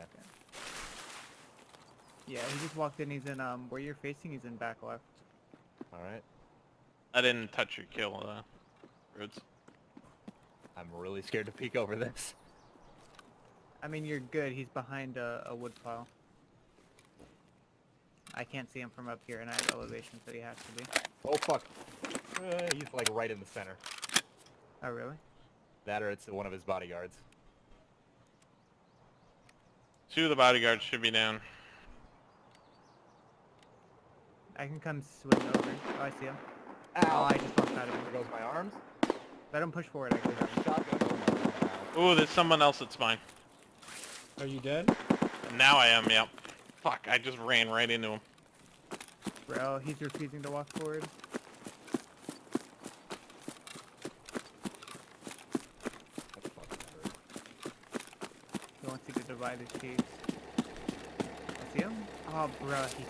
Yeah. Yeah, he just walked in. He's in um where you're facing. He's in back left. All right. I didn't touch your kill, uh, Rhodes. I'm really scared to peek over this. I mean, you're good. He's behind a, a wood pile. I can't see him from up here, and I have elevations that he has to be. Oh fuck. Uh, he's like right in the center. Oh, really? That or it's one of his bodyguards. Two of the bodyguards should be down. I can come swing over. Oh, I see him. Oh, Ow! I just walked out of him. There goes my arms. Let him push forward. I can grab. Shotgun. Oh. Ooh, there's someone else that's mine. Are you dead? Now I am, yep. Fuck, I just ran right into him. Bro, he's refusing to walk forward. That's fucking hurt. He wants you to divide his cheeks. I see him? Oh, bro, he's...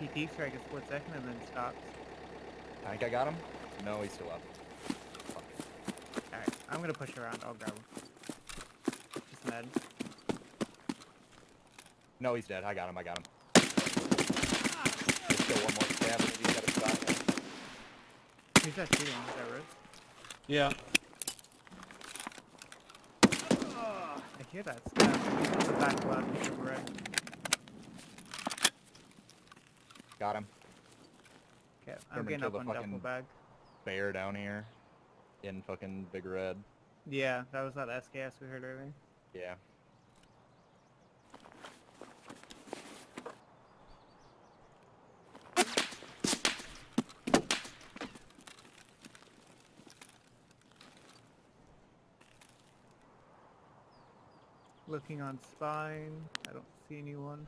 He peeks for like a split second and then stops. I think I got him. No, he's still up. Alright, I'm gonna push around. I'll grab him. Just med. No, he's dead. I got him. I got him. Ah, There's still one more stab. and He's got a shotgun. Who's that shooting? Is that Rose? Yeah. I hear that stab. He's on the back left, to the right. Got him. Okay, I'm German getting up on duffel fucking- bag. Bear down here. In fucking Big Red. Yeah, that was that SKS we heard earlier. Yeah. Looking on spine. I don't see anyone.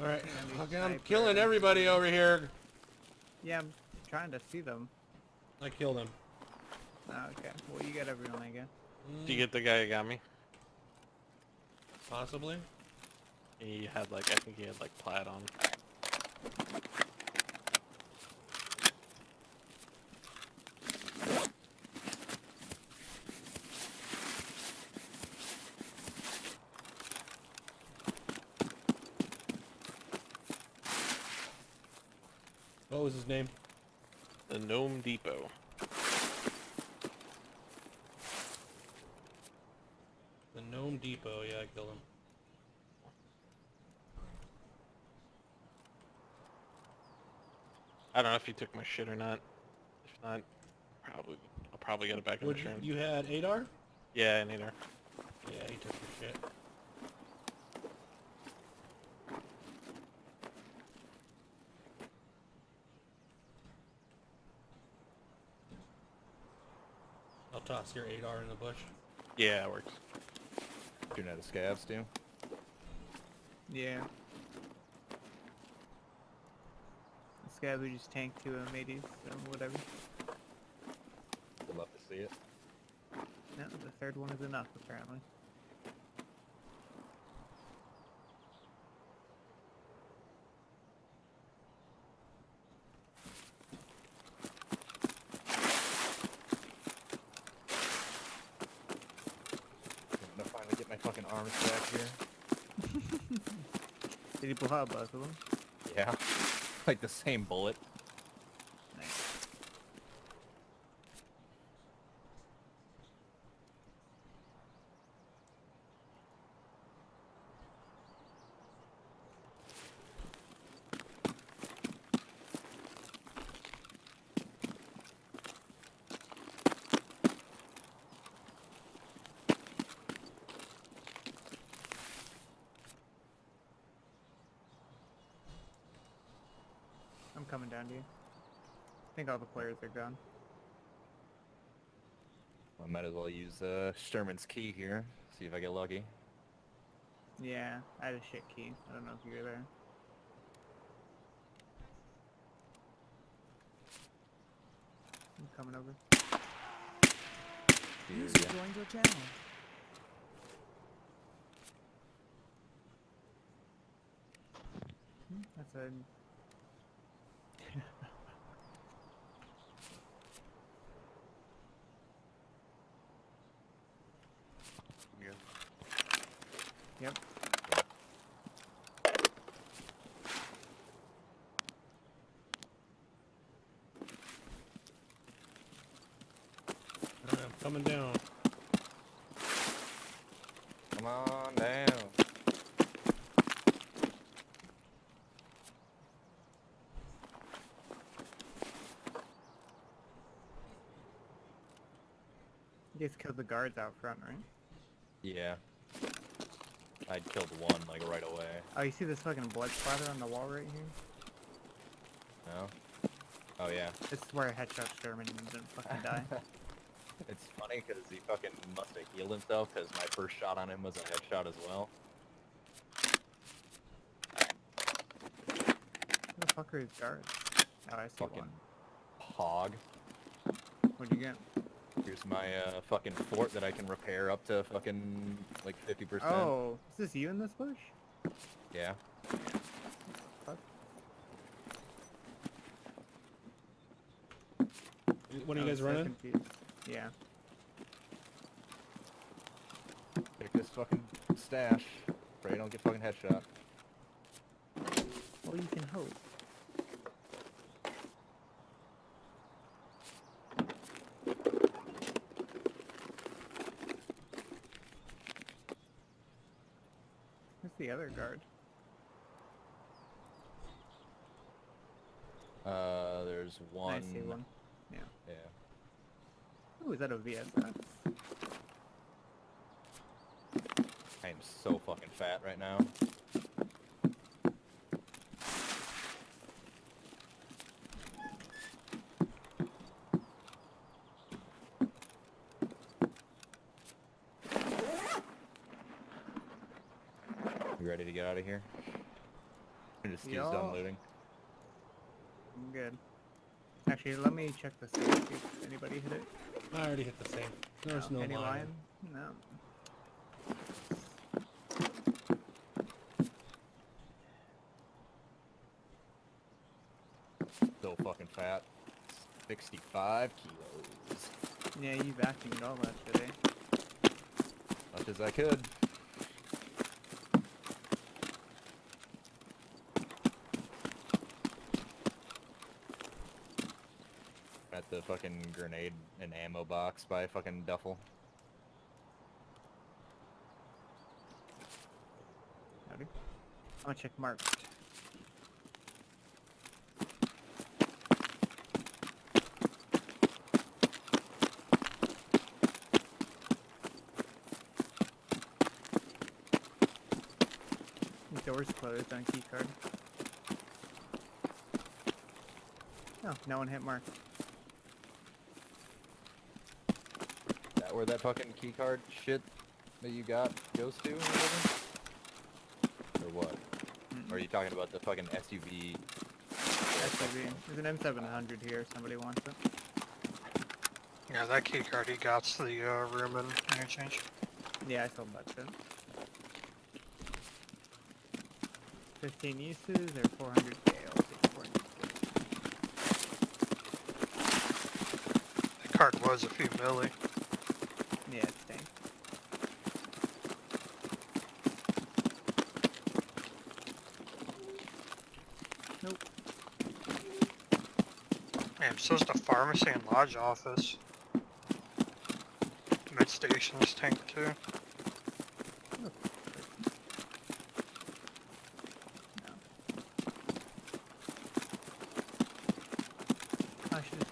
All right. Enemy Fucking, I'm killing everybody over here. Yeah, I'm trying to see them. I killed him. Oh, okay. Well, you got everyone, I guess. Mm. Did you get the guy who got me? Possibly. He had like, I think he had like plaid on. What was his name? The Gnome Depot. The Gnome Depot. Yeah, I killed him. I don't know if he took my shit or not. If not, probably, I'll probably get it back in the you, you had Adar? Yeah, need her. Yeah, he took your shit. I'll toss your Adar in the bush. Yeah, it works. Shooting at the scavs too. Yeah. The scav who just tanked to a mateys, so whatever. Would love to see it. No, the third one is enough, apparently. I'm gonna finally get my fucking arms back here. Did he blow out both of them? Yeah. like the same bullet. Nice. I'm coming down to you. I think all the players are gone. I might as well use uh, Shturman's key here. See if I get lucky. Yeah, I had a shit key. I don't know if you're there. I'm coming over. Here, User yeah. joined your channel. That's a. Good. Yep. Alright, I'm coming down. Come on down. You guys killed the guards out front, right? Yeah. I'd killed one like right away. Oh, you see this fucking blood splatter on the wall right here? No. Oh yeah. This is where I headshot Shturman and didn't fucking die. It's funny because he fucking must have healed himself because my first shot on him was a headshot as well. Who the fuck are his guards? Oh, I see Fucking one. hog. What'd you get? Here's my uh, fucking fort that I can repair up to fucking like 50%. Oh, is this you in this bush? Yeah. Fuck. When are you guys running? confused. Yeah. Pick this fucking stash. Pray I don't get fucking headshot. Well, you can hope. Where's the other guard? Uh, there's one. I see one. Yeah. Yeah. Ooh, is that a VSS? I am so fucking fat right now. You ready to get out of here? Or just Steve's done looting. I'm good. Actually, let me check the see if anybody hit it. I already hit the same. There's no, Any lion. lion? No. Still fucking fat. 65 kilos. Yeah, you vacuumed all that shit, eh? Much as I could. The fucking grenade and ammo box by fucking duffel. Howdy. I'm gonna check marked. Door's closed on keycard. Oh, no one hit mark. That where that fucking keycard shit that you got goes to or whatever? Or what? Or are you talking about the fucking SUV? SUV. There's an M700 here. Somebody wants it. Yeah, that key card he got's the uh, room and interchange. Yeah, I sold that shit. 15 uses or 400k. I'll take 400k. The card was a few milli. Yeah, it's staying. Nope. So is the pharmacy and lodge office. Mid station's tank too. I should.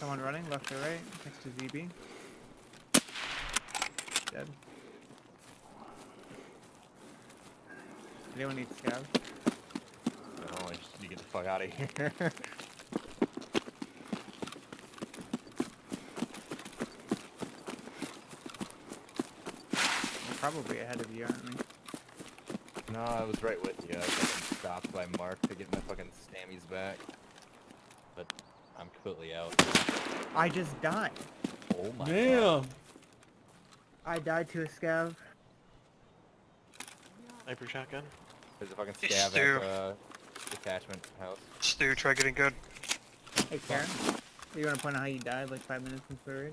Someone running left or right next to ZB. Dead. Anyone need scavs? No, I just need to get the fuck out of here. We're probably ahead of you, aren't we? no, I was right with you. I fucking stopped by Mark to get my fucking stammies back. But I'm completely out. I just died. Oh my god. Damn. I died to a scav. Sniper shotgun. There's a fucking Hey, scav Stu. at the detachment house. Stu, try getting good. Hey Karen, you want to point out how you died like five minutes into the raid?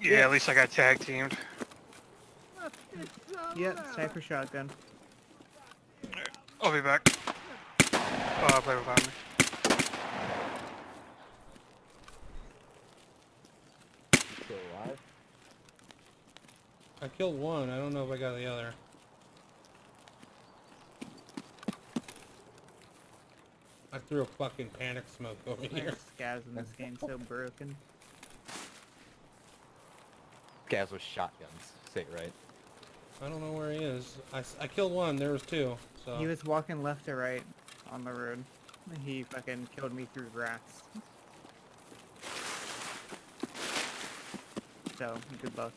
Yeah, at least I got tag teamed. Yep, sniper shotgun. I'll be back. Oh, I play without me. Still alive? I killed one. I don't know if I got the other. I threw a fucking panic smoke over Like, here. Scavs in this game so broken. Scavs with shotguns. Say it right. I don't know where he is. I, I killed one. There was two. So He was walking left to right on the road. He fucking killed me through grass. So, good luck.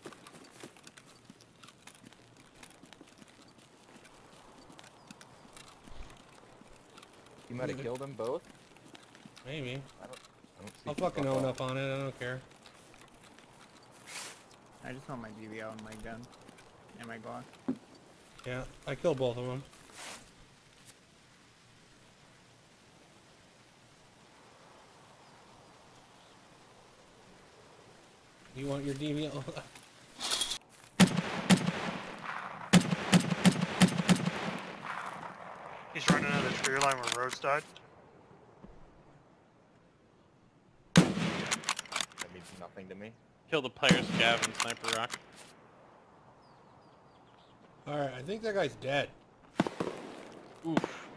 You might have killed them both? maybe. I don't see I'll fucking fuck own up on it. I don't care. I just want my DVL and my gun. And my Glock. Yeah, I killed both of them. You want your DVL? He's running into the tree line where Rhodes died. That means nothing to me. Kill the player scav and sniper rock. Alright, I think that guy's dead. Oof.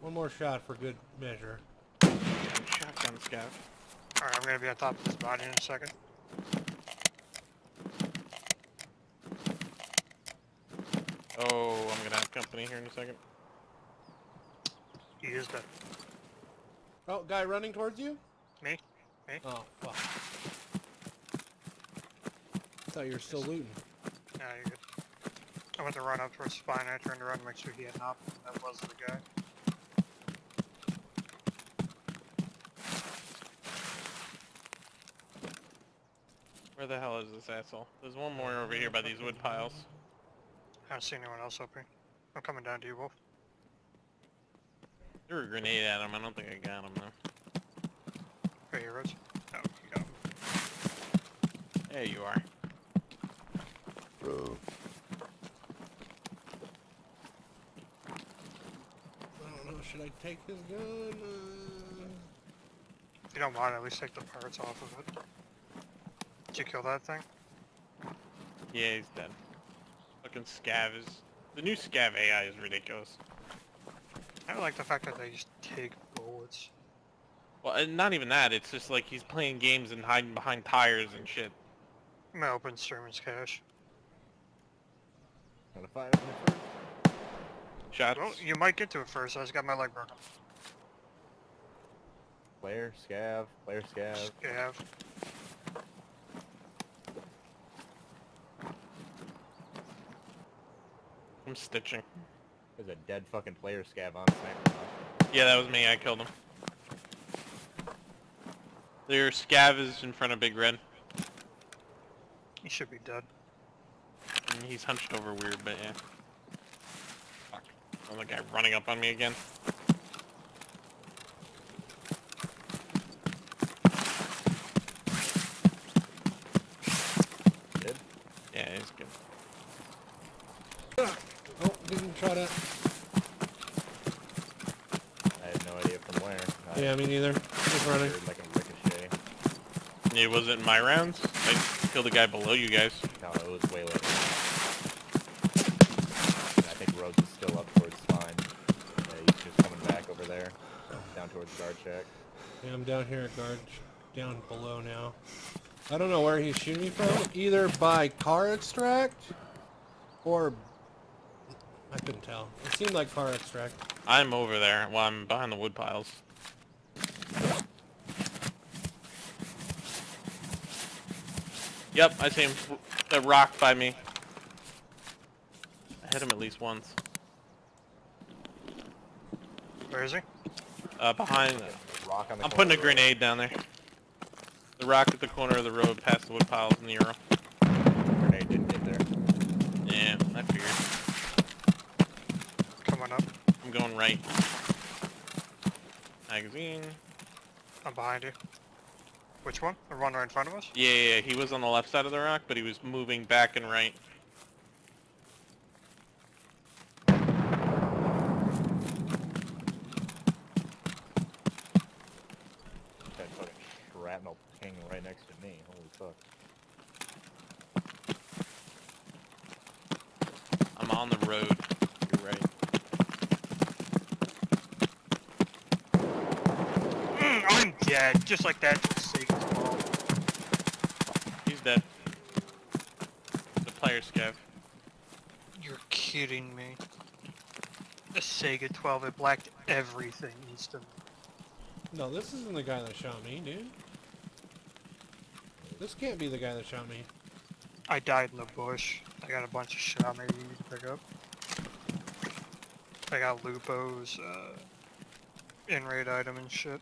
One more shot for good measure. Shotgun scav. Alright, I'm gonna be on top of his body in a second. Oh, I'm gonna have company here in a second. He is dead. Oh, guy running towards you? Me? Me? Oh, fuck. I thought you were still looting. Yeah, you're good. I went to run up towards spine, I turned around to make sure he had not. That was the guy. Where the hell is this asshole? There's one more over here by these wood piles. I don't see anyone else up here. I'm coming down to you, Wolf. Threw a grenade at him. I don't think I got him though. Right here, Rhodes. Oh, you got him. There you are. I don't know, should I take his gun? Uh... If you don't mind, at least take the parts off of it. Did you kill that thing? Yeah, he's dead. Fucking scav is. The new scav AI is ridiculous. I don't like the fact that they just take bullets. Well, and not even that. It's just like he's playing games and hiding behind tires and shit. I'm gonna open Shturman's cache. Wanna fire from the first? Shots. Well, you might get to it first. I just got my leg broken. Player, scav, player, scav. You have. I'm stitching. There's a dead fucking player scav on sniper. Rock. Yeah, that was me. I killed him. Their scav is in front of Big Red. He should be dead. And he's hunched over weird, but yeah. Fuck. Another guy running up on me again. Dead? Yeah, he's good. Oh, didn't try to... I have no idea from where. I Yeah, me neither. Just running. heard like a ricochet. It wasn't my rounds. I killed the guy below you guys. No, it was way later. And I think Rhodes is still up towards spine. Yeah, he's just coming back over there. Down towards guard shack. Yeah, I'm down here at guard, down below now. I don't know where he's shooting me from. Either by car extract, or I couldn't tell. It seemed like car extract. I'm over there. Well, I'm behind the wood piles. Yep, I see him. The rock by me. I hit him at least once. Where is he? Uh, behind, rock on the I'm putting a of road? grenade down there. The rock at the corner of the road past the wood piles in the Euro. Grenade didn't get there. Yeah, I figured. Coming up. I'm right. Magazine. I'm behind you. Which one? The one right in front of us? Yeah, yeah, yeah, he was on the left side of the rock, but he was moving back and right. That fucking shrapnel hanging right next to me. Holy fuck. I'm on the road. You're right. Mm, I'm. Just like that. Just sake as well. He's dead. The player scav. You're kidding me. The Saiga 12, it blacked everything instantly. No, this isn't the guy that shot me, dude. This can't be the guy that shot me. I died in the bush. I got a bunch of shit on me you need to pick up. I got Lupo's uh, in-raid item and shit.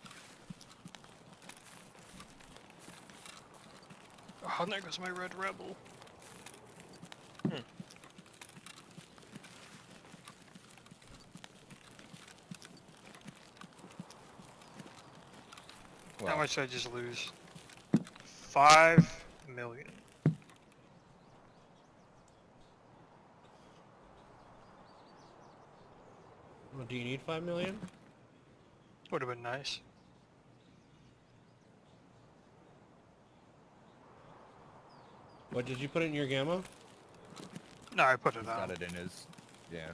Oh, and there goes my red rebel. Hmm. How Well, much did I just lose? Five million. Well, do you need five million? Would have been nice. What did you put it in your gamma? No, I put it he's on. got it in his... Yeah.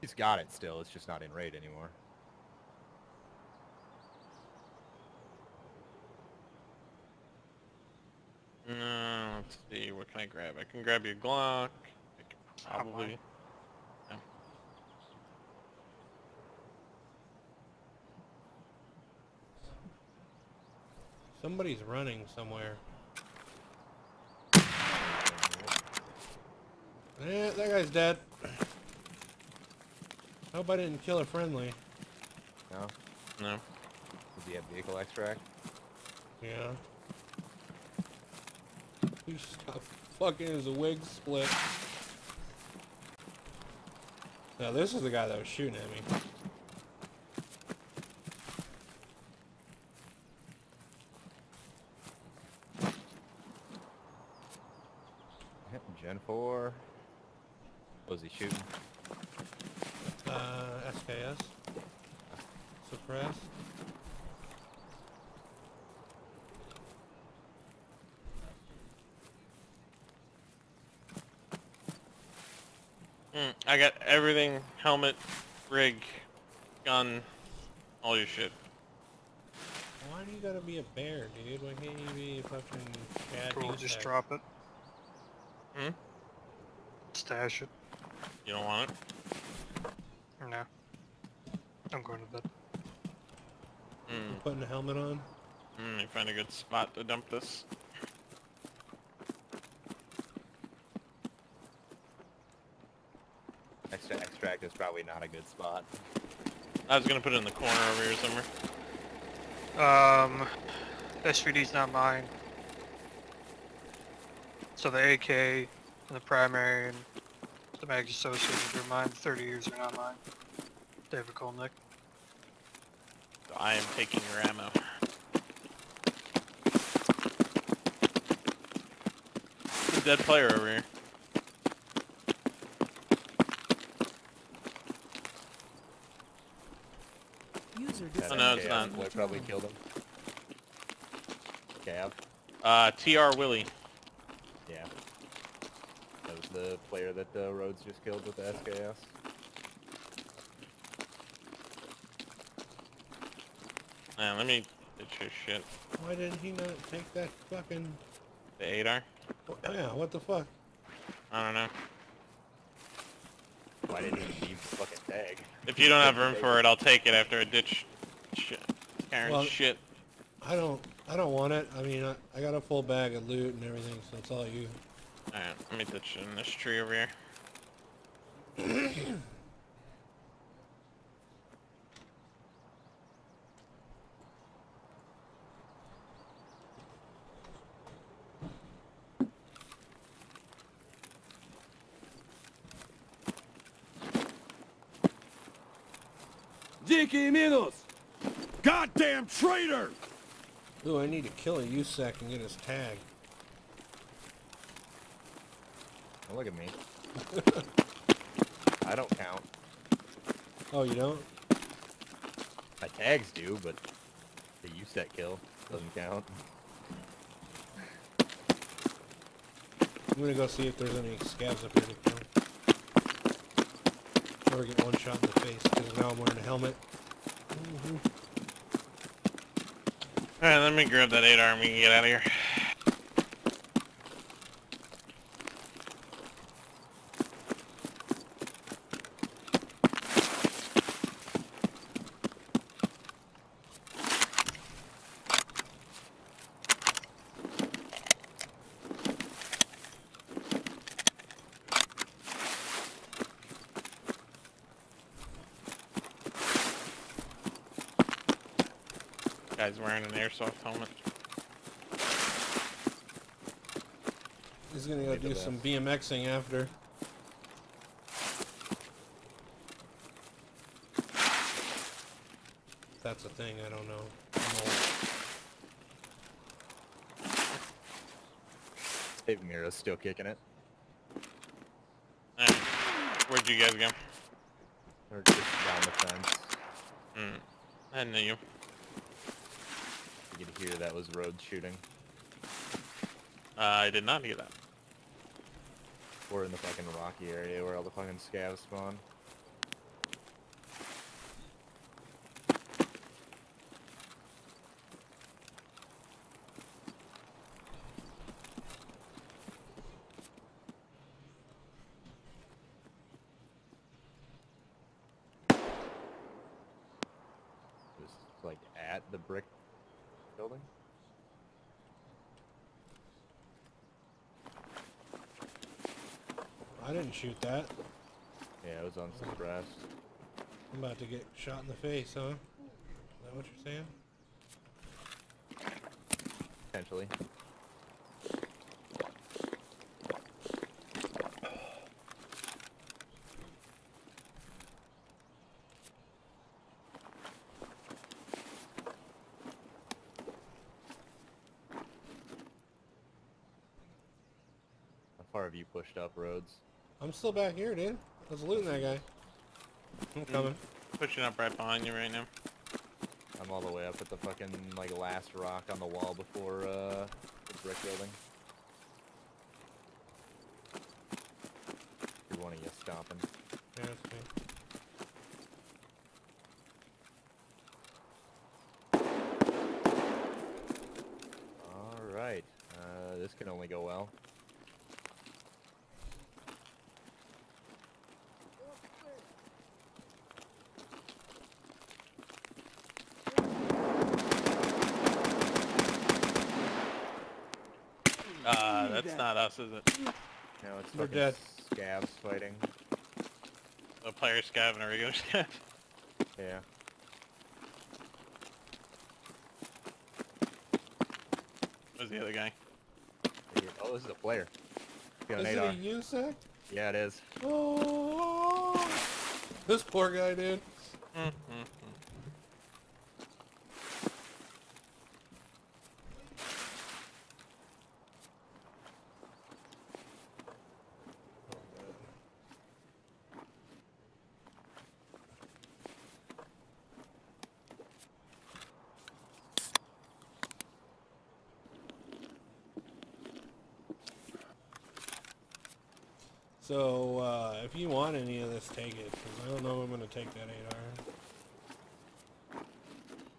He's got it still, it's just not in raid anymore. Uh, let's see, what can I grab? I can grab your Glock. I can probably... mine. Somebody's running somewhere. Eh, that guy's dead. I Hope I didn't kill a friendly. No? No. Does he have vehicle extract? Yeah. Who stop fucking his wig split? Now this is the guy that was shooting at me. Yep, Gen 4. What was he shooting? Uh, SKS. Suppressed. Mm, I got everything, helmet, rig, gun, all your shit. Why do you gotta be a bear, dude? Why can't you be a fucking cat? Cool, insect? just drop it. Hmm? Stash it. You don't want it? No. I'm going to bed. Mm, Putting a helmet on. mm, let me find a good spot to dump this. Extra extract is probably not a good spot. I was gonna put it in the corner over here somewhere. Um, SVD's not mine. So the AK and the primary and the mags associated are mine. 30 years are not mine. David Kolnick. So I am taking your ammo. There's a dead player over here. User That Oh, no, it's not. boy probably killed him. Cav? Uh, TR Willie. Yeah. That was the player that uh, Rhodes just killed with the SKS. Man, let me ditch your shit. Why didn't he not take that fucking? The ADAR? Yeah, what the fuck? I don't know. Why didn't he leave the fucking tag? If you don't have room for it, I'll take it after I ditch shit. Karen's Well- shit. I don't. I don't want it. I mean, I, I got a full bag of loot and everything, so it's all you. Alright, let me ditch it in this tree over here. menos! Goddamn traitor! Ooh, I need to kill a USEC and get his tag. Don't look at me. I don't count. Oh, you don't? My tags do, but the USEC kill doesn't count. I'm gonna go see if there's any scavs up here to kill. Or get one shot in the face, because now I'm wearing a helmet. Alright, let me grab that ADAR. We can get out of here. Guy's wearing an airsoft helmet. He's gonna go do some BMXing after. If That's a thing, I don't know. I'm old. Dave Mirra's still kicking it. Alright. Where'd you guys go? Or just down the fence. Hmm. I knew you. Hear that was road shooting. Uh, I did not hear that. We're in the fucking rocky area where all the fucking scavs spawn. Just like at the brick building. I didn't shoot that. Yeah, it was unsuppressed. I'm about to get shot in the face, huh? Is that what you're saying? Potentially. How far have you pushed up Rhodes? I'm still back here, dude. I was looting that guy. I'm coming. Pushing up right behind you right now. I'm all the way up at the fucking like last rock on the wall before uh, the brick building. You're one of you stomping. Yeah, that's me. All right, uh, this can only go well. Uh, that's not us, is it? No, it's We're fucking dead. scavs fighting. A player scav and a regular scav. Yeah. Where's the other guy? Oh, this is a player. Got Is it ADAR. a USEC? Yeah, it is. Oh, this poor guy, dude. Mm-hmm. So, uh, if you want any of this, take it. Cause I don't know if I'm gonna take that 8 iron.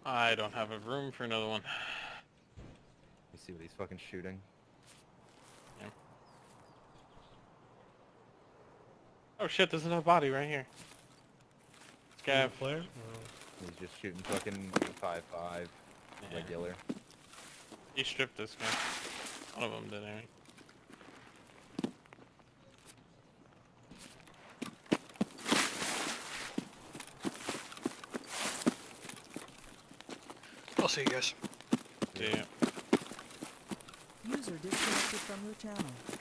I don't have a room for another one. You see what he's fucking shooting? Oh shit, there's another body right here. Scav. player? No. He's just shooting fucking 5-5 Yeah. regular. He stripped this guy. One of them did, Eric. See you guys. Yeah. User disconnected from your channel.